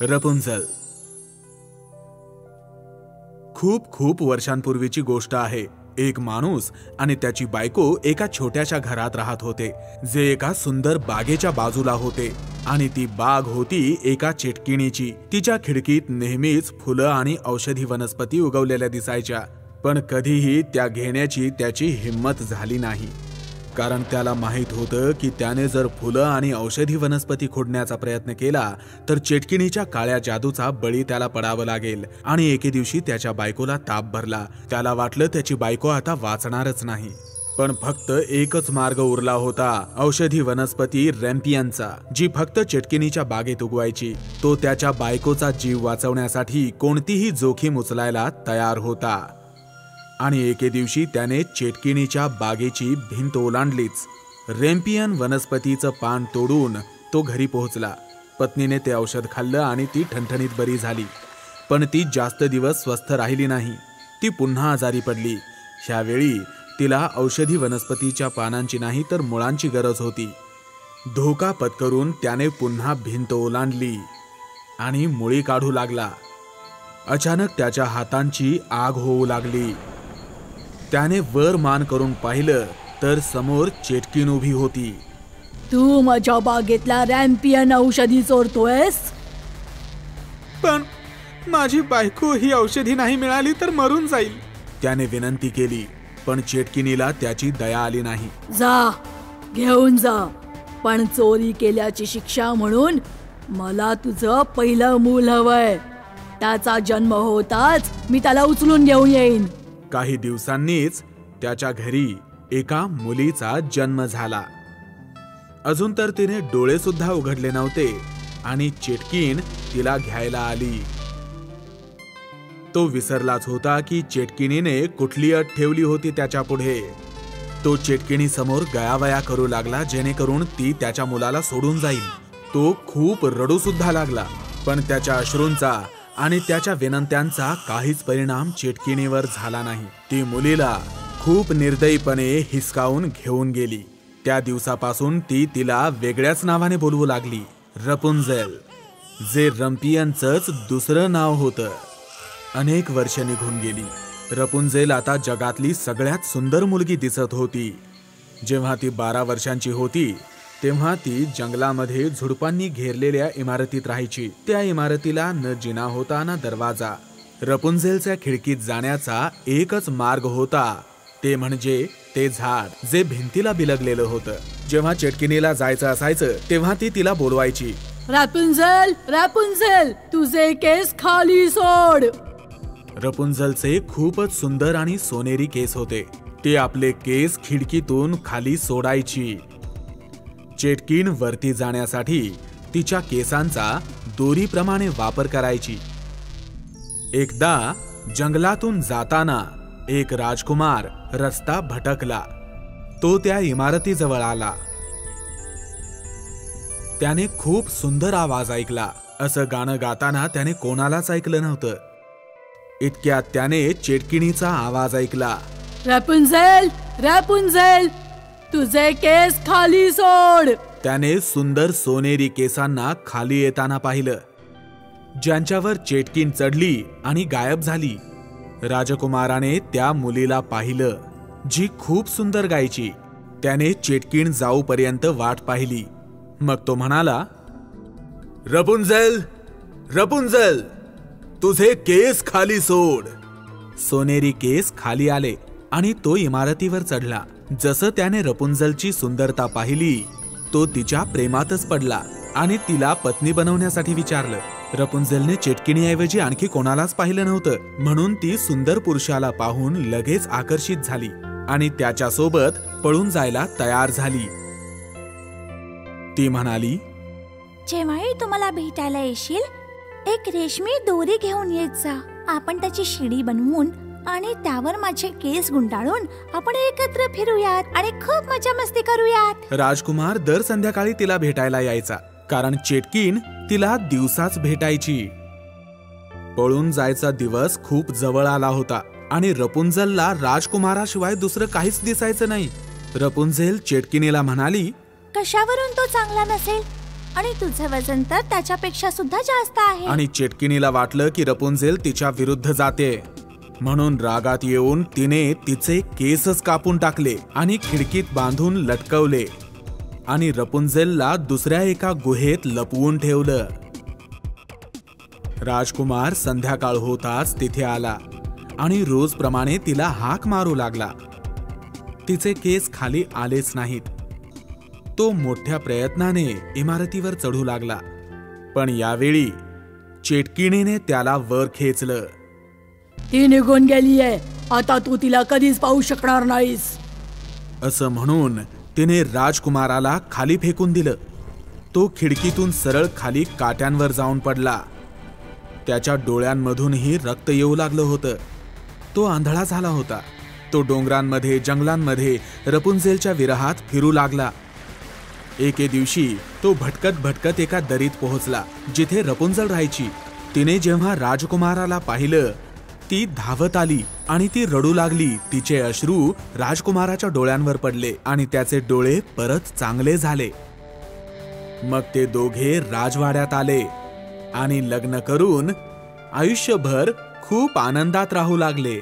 रपुंझल खूप खूप वर्षांपूर्वीची गोष्ट आहे. एक माणूस आणि त्याची बायको एका छोट्याशा घरात राहत होते. जे एका सुंदर बागेच्या बाजूला होते आणि ती बाग होती एका चिटकिणीची. तिच्या खिडकीत नेहमीच फुलं आणि औषधी वनस्पती उगवलेल्या दिसायच्या. पण कधीही त्या घेण्याची त्याची हिंमत झाली नाही. कारण त्याला माहीत होतं की त्याने जर फुलं आणि औषधी वनस्पती खोडण्याचा प्रयत्न केला तर चेटकिणीच्या काळ्या जादूचा बळी त्याला पडावं लागेल आणि एके दिवशी त्याच्या बायकोला ताप भरला. त्याला वाटलं त्याची बायको आता वाचणारच नाही. पण फक्त एकच मार्ग उरला होता औषधी वनस्पती रॅम्पियनचा जी फक्त चेटकिनीच्या बागेत उगवायची. तो त्याच्या बायकोचा जीव वाचवण्यासाठी कोणतीही जोखीम उचलायला तयार होता. आणि एके दिवशी त्याने चेटकिणीच्या बागेची भिंत ओलांडलीच. रेम्पियन वनस्पतीचं पान तोडून तो घरी पोहोचला. पत्नीने ते औषध खाल्लं आणि ती ठणठणीत बरी झाली. पण ती जास्त दिवस स्वस्थ राहिली नाही. ती पुन्हा आजारी पडली. ह्यावेळी तिला औषधी वनस्पतीच्या पानांची नाही तर मुळांची गरज होती. धोका पत्करून त्याने पुन्हा भिंत ओलांडली आणि मुळी काढू लागला. अचानक त्याच्या हातांची आग होऊ लागली. त्याने वर मान करून पाहिलं तर समोर चेटकीन उभी होती. तू माझ्या बागेतला रॅम्पियन औषधी चोरतोयस? पण माझी बायको ही औषधी नाही मिळाली तर मरून जाईल. त्याने विनंती केली पण चेटकिनीला त्याची दया आली नाही. जा घेऊन जा. पण चोरी केल्याची शिक्षा म्हणून मला तुझं पहिलं मूल हवंय. त्याचा जन्म होताच मी त्याला उचलून घेऊन येईन. काही दिवसांनीच त्याच्या घरी एका मुलीचा जन्म झाला. अजून तर तिने डोळे सुद्धा उघडले नव्हते आणि चेटकीन तिला घ्यायला आली. तो विसरलाच होता की चेटकिनीने कुठली अट ठेवली होती त्याच्या पुढे. तो चेटकिणी समोर गयावया करू लागला जेणेकरून ती त्याच्या मुलाला सोडून जाईल. तो खूप रडू सुद्धा लागला पण त्याच्या अश्रूंचा आणि त्याच्या विनंत्यांचा काहीच परिणाम चेटकिणीवर झाला नाही. ती मुलीला खूप निर्दयीपणे हिसकावून घेऊन गेली. त्या दिवसापासून ती तिला वेगळ्याच नावाने बोलवू लागली. रपुंझेल जे रम्पियनचंच दुसरं नाव होतं. अनेक वर्ष निघून गेली. रपुंझेल आता जगातली सगळ्यात सुंदर मुलगी दिसत होती. जेव्हा ती बारा वर्षांची होती तेव्हा ती जंगलामध्ये झुडपांनी घेरलेल्या इमारतीत राहायची. त्या इमारतीला न जिना होता ना दरवाजा. रपुंझेलच्या खिडकीत जाण्याचा एकच मार्ग होता. ते म्हणजे ते झाड जे भिंतीला बिलगलेलं होतं. जेव्हा चेटकिनीला जायचं असायचं तेव्हा ती तिला बोलवायची. रॅपुंझेल रॅपुंझेल तुझे केस खाली सोड. रपुंझलचे खूपच सुंदर आणि सोनेरी केस होते. ते आपले केस खिडकीतून खाली सोडायची. चेटकीन वरती जाण्यासाठी तिच्या केसांचा दोरीप्रमाणे वापर करायची. एकदा जंगलातून जाताना एक राजकुमार रस्ता भटकला. तो त्या इमारतीजवळ आला. त्याने खूप सुंदर आवाज ऐकला. असं गाणं गाताना त्याने कोणालाच ऐकलं नव्हतं. इतक्यात त्याने चेटकिणीचा आवाज ऐकला. रॅपुंझेल रॅपुंझेल तुझे केस खाली सोड. त्याने सुंदर सोनेरी केसांना खाली येताना पाहिलं. ज्यांच्यावर चेटकीन चढली आणि गायब झाली. राजकुमाराने त्या मुलीला पाहिलं जी खूप सुंदर गायची. त्याने चेटकीण जाऊपर्यंत वाट पाहिली. मग तो म्हणाला रपुंझल रपुंझल तुझे केस खाली सोड. सोनेरी केस खाली आले आणि तो इमारतीवर चढला. जसं त्याने रपुंझलची सुंदरता पाहिली तो तिच्या प्रेमातच पडला आणि तिला पत्नी बनवण्यासाठी विचारलं. रपुंझलने चेटकिणीऐवजी आणखी कोणालाच पाहिलं नव्हतं म्हणून ती सुंदर पुरुषाला पाहून लगेच आकर्षित झाली आणि त्याच्यासोबत पळून जायला तयार झाली. ती म्हणाली जेव्हाही तुम्हाला भेटायला येशील एक रेशमी दोरी घेऊन येत जा. आपण त्याची शिडी बनवून आणि त्यावर माझे केस गुंडाळून आपण एकत्र फिरूयात आणि खूप मजा मस्ती करूयात. राजकुमार दर संध्याकाळी तिला भेटायला यायचा कारण चेटकीन तिला दिवसाच भेटायची. पळून जायचा दिवस खूप जवळ आला होता आणि रपुंझलला राजकुमाराशिवाय दुसरं काहीच दिसायचं नाही. रपुंझेल चेटकिनीला म्हणाली कशावरून तो चांगला नसेल? आणि तुझं वजन तर त्याच्यापेक्षा सुद्धा जास्त आहे. आणि चेटकिणीला वाटलं की रपुंझेल तिच्या विरुद्ध जाते. म्हणून रागात येऊन तिने तिचे केसच कापून टाकले आणि खिडकीत बांधून लटकवले. आणि रपुंझेलला दुसऱ्या एका गुहेत लपवून ठेवलं. राजकुमार संध्याकाळ होताच तिथे आला आणि रोजप्रमाणे तिला हाक मारू लागला. तिचे केस खाली आलेच नाहीत. तो मोठ्या प्रयत्नाने इमारतीवर चढू लागला. पण यावेळी चेटकिणीने त्याला वर खेचलं. ती निघून गेलीये आता तू तिला कधीच पाहू शकणार नाहीस. असं म्हणून तिने राजकुमाराला खाली फेकून दिलं. तो खिडकीतून सरळ खाली काट्यांवर जाऊन पडला. त्याच्या डोळ्यांमधूनही रक्त येऊ लागलं होतं. तो आंधळा झाला होता. तो डोंगरांमध्ये जंगलांमध्ये रपुंझेलच्या विरहात फिरू लागला. एके दिवशी तो भटकत भटकत एका दरीत पोहोचला जिथे रपुंजल राहायची. तिने जेव्हा राजकुमाराला पाहिलं ती धावत आली आणि ती रडू लागली. तिचे अश्रू राजकुमाराच्या डोळ्यांवर पडले आणि त्याचे डोळे परत चांगले झाले. मग ते दोघे राजवाड्यात आले आणि लग्न करून आयुष्यभर खूप आनंदात राहू लागले.